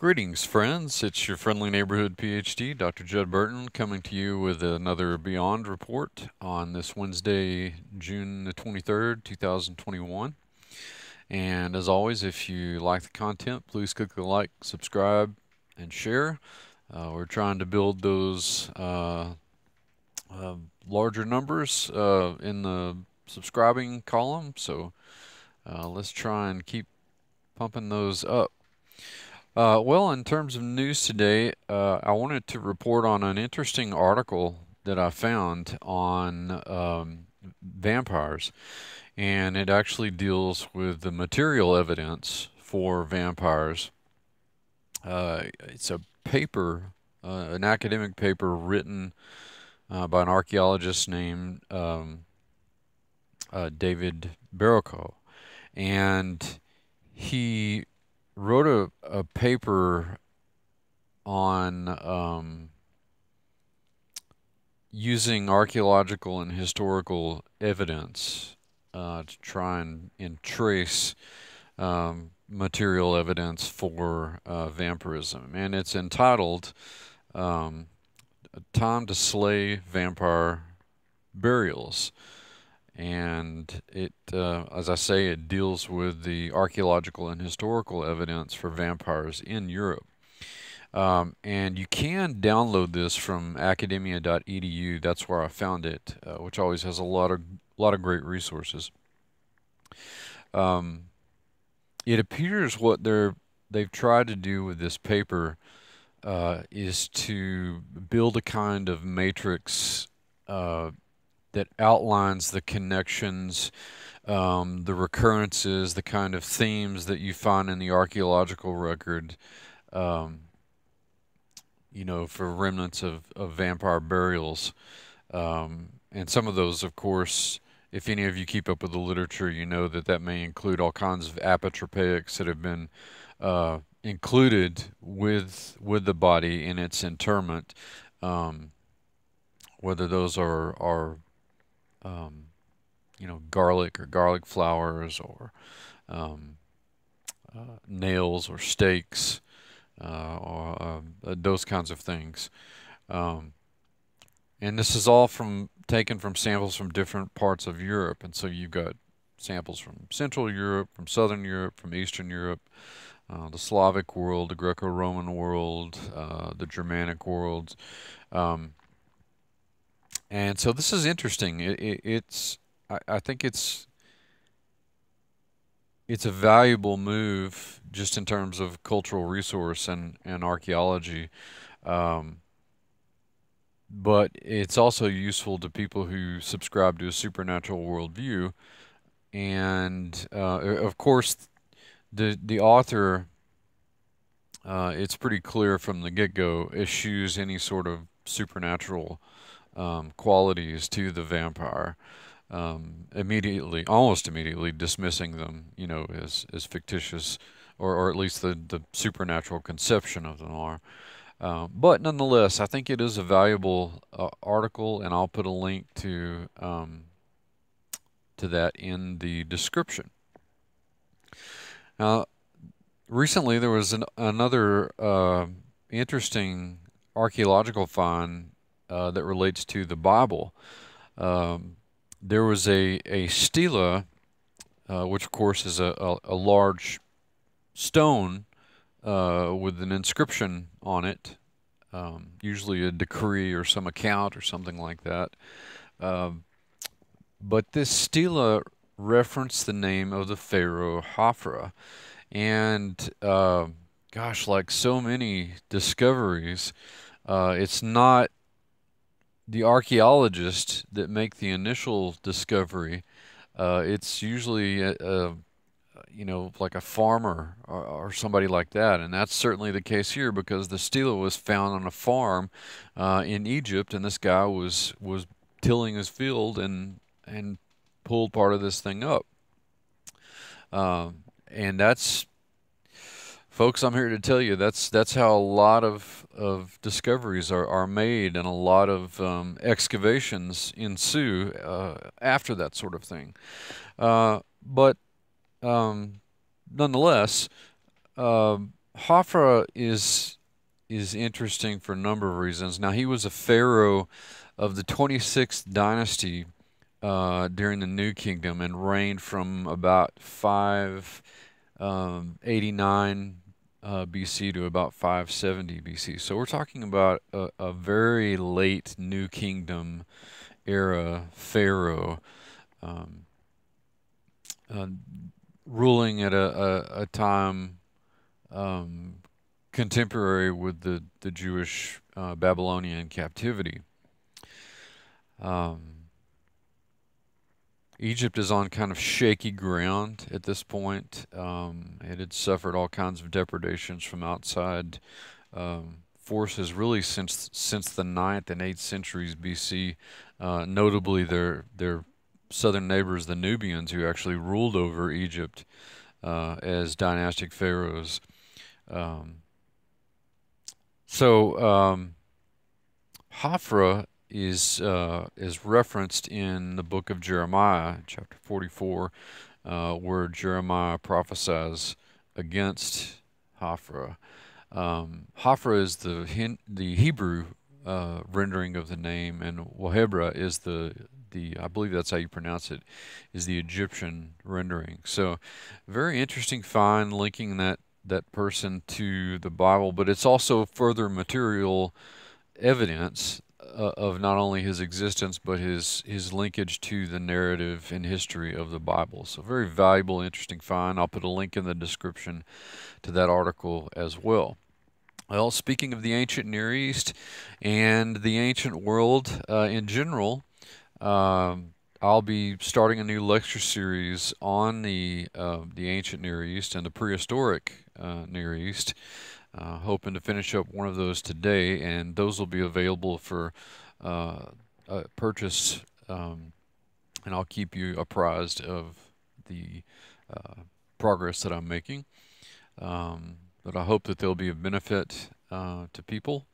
Greetings, friends. It's your friendly neighborhood PhD, Dr. Judd Burton, coming to you with another Beyond report on this Wednesday, June the 23rd, 2021. And as always, if you like the content, please click the like, subscribe, and share. Uh, we're trying to build those uh, uh, larger numbers uh, in the subscribing column, so uh, let's try and keep pumping those up. Uh, well, in terms of news today, uh, I wanted to report on an interesting article that I found on um, vampires, and it actually deals with the material evidence for vampires. Uh, it's a paper, uh, an academic paper written uh, by an archaeologist named um, uh, David Barrowclough, and he wrote a, a paper on um, using archaeological and historical evidence uh, to try and, and trace um, material evidence for uh, vampirism. And it's entitled um, Time to Slay Vampire Burials and it, uh, as I say, it deals with the archaeological and historical evidence for vampires in Europe. Um, and you can download this from academia.edu. That's where I found it, uh, which always has a lot of lot of great resources. Um, it appears what they're they've tried to do with this paper uh, is to build a kind of matrix uh, that outlines the connections, um, the recurrences, the kind of themes that you find in the archaeological record, um, you know, for remnants of, of vampire burials. Um, and some of those, of course, if any of you keep up with the literature, you know that that may include all kinds of apotropaics that have been uh, included with with the body in its interment. Um, whether those are are um, you know, garlic or garlic flowers or um, uh, nails or stakes uh, or um, uh, those kinds of things. Um, and this is all from taken from samples from different parts of Europe. And so you've got samples from Central Europe, from Southern Europe, from Eastern Europe, uh, the Slavic world, the Greco-Roman world, uh, the Germanic world. Um, and so this is interesting. It, it, it's I, I, think it's it's a valuable move just in terms of cultural resource and and archaeology. Um, but it's also useful to people who subscribe to a supernatural worldview. And uh, of course, the the author, uh, it's pretty clear from the get-go, eschews any sort of supernatural um, qualities to the vampire, um, immediately, almost immediately dismissing them, you know, as, as fictitious, or, or at least the, the supernatural conception of them are. Uh, but nonetheless, I think it is a valuable uh, article, and I'll put a link to um, to that in the description. Now, recently there was an, another uh, interesting archaeological find uh, that relates to the Bible. Um, there was a, a stela, uh, which of course is a, a, a large stone uh, with an inscription on it, um, usually a decree or some account or something like that. Um, but this stela referenced the name of the pharaoh Hophra, And uh, gosh, like so many discoveries, uh, it's not the archaeologists that make the initial discovery, uh, it's usually a, a, you know like a farmer or, or, somebody like that, and that's certainly the case here because the stela was found on a farm uh, in Egypt, and this guy was was tilling his field and and pulled part of this thing up, um, and that's folks, I'm here to tell you that's that's how a lot of of discoveries are, are made and a lot of um, excavations ensue uh, after that sort of thing. Uh, but um, nonetheless, uh, Hophra is is interesting for a number of reasons. Now he was a pharaoh of the 26th dynasty uh, during the New Kingdom and reigned from about 589 um, uh, BC to about 570 BC. So we're talking about a, a very late New Kingdom era pharaoh um, uh, ruling at a, a, a time um, contemporary with the, the Jewish uh, Babylonian captivity. Um, Egypt is on kind of shaky ground at this point. Um, it had suffered all kinds of depredations from outside um, forces really since since the 9th and 8th centuries BC. Uh, notably, their their southern neighbors, the Nubians, who actually ruled over Egypt uh, as dynastic pharaohs. Um, so um, Hophra is uh, is referenced in the book of Jeremiah, chapter 44, uh, where Jeremiah prophesies against Hophra. Um, Hophra is the hin- the Hebrew uh, rendering of the name, and Wahebra is the the I believe that's how you pronounce it, is the Egyptian rendering. So, very interesting find linking that that person to the Bible, but it's also further material evidence uh, of not only his existence but his his linkage to the narrative and history of the Bible. So very valuable, interesting find. I'll put a link in the description to that article as well. Well, speaking of the ancient Near East and the ancient world uh, in general, um, I'll be starting a new lecture series on the uh, the ancient Near East and the prehistoric uh, Near East. Uh, hoping to finish up one of those today, and those will be available for uh, purchase. Um, and I'll keep you apprised of the uh, progress that I'm making. Um, but I hope that they'll be of benefit uh, to people.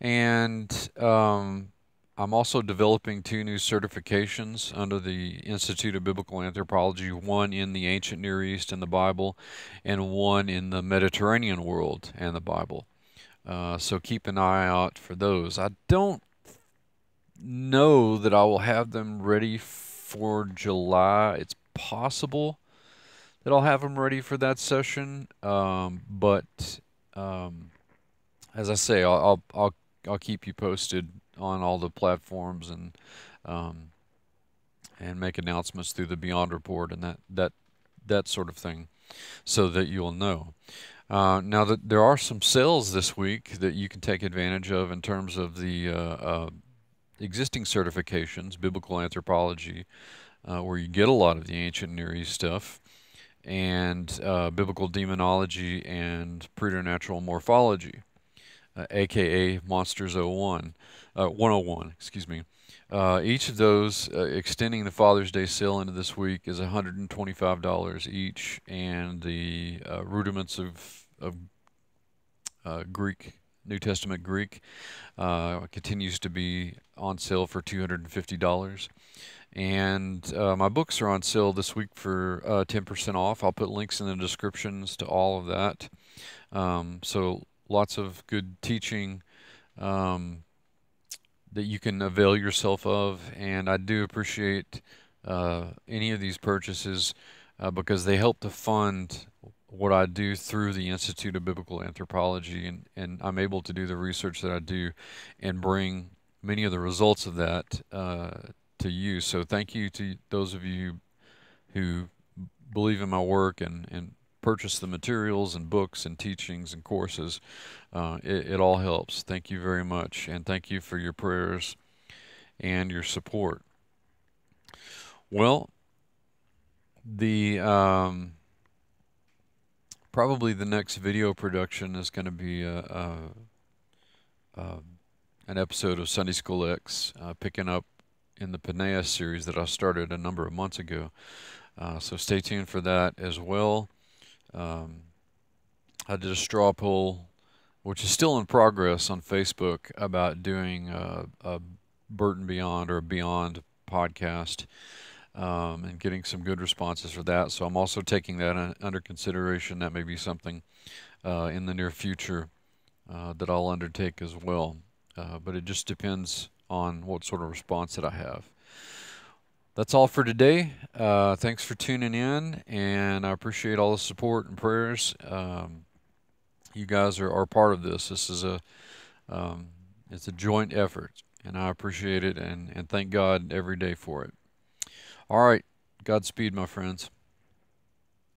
And um, I'm also developing two new certifications under the Institute of Biblical Anthropology, one in the ancient Near East and the Bible, and one in the Mediterranean world and the Bible. Uh, so keep an eye out for those. I don't know that I will have them ready for July. It's possible that I'll have them ready for that session, um, but um, as I say, I'll, I'll I'll I'll keep you posted on all the platforms and um, and make announcements through the Beyond Report and that that that sort of thing, so that you'll know. Uh, now that there are some sales this week that you can take advantage of in terms of the uh, uh, existing certifications, biblical anthropology, uh, where you get a lot of the ancient Near East stuff, and uh, biblical demonology and preternatural morphology, aka uh, Monsters 01 uh, 101, excuse me. Uh, each of those uh, extending the Father's Day sale into this week is $125 each, and the uh, rudiments of, of uh, Greek, New Testament Greek, uh, continues to be on sale for $250. And my books are on sale this week for 10% off. I'll put links in the descriptions to all of that. Um, so lots of good teaching. Um, that you can avail yourself of. And I do appreciate uh, any of these purchases uh, because they help to fund what I do through the Institute of Biblical Anthropology, and, and I'm able to do the research that I do and bring many of the results of that uh, to you. So thank you to those of you who believe in my work and, and purchase the materials and books and teachings and courses. Uh, it, it all helps. Thank you very much. And thank you for your prayers and your support. Well, the um, probably the next video production is going to be a, a, a, an episode of Sunday School X, uh, picking up in the Paneas series that I started a number of months ago. Uh, so stay tuned for that as well. Um, I did a straw poll, which is still in progress on Facebook, about doing a, a Burton Beyond or a Beyond podcast um, and getting some good responses for that. So I'm also taking that under consideration. That may be something uh, in the near future uh, that I'll undertake as well. Uh, but it just depends on what sort of response that I have. That's all for today. Uh, thanks for tuning in, and I appreciate all the support and prayers. Um, you guys are, are part of this. This is a um, it's a joint effort, and I appreciate it and, and thank God every day for it. All right, Godspeed, my friends.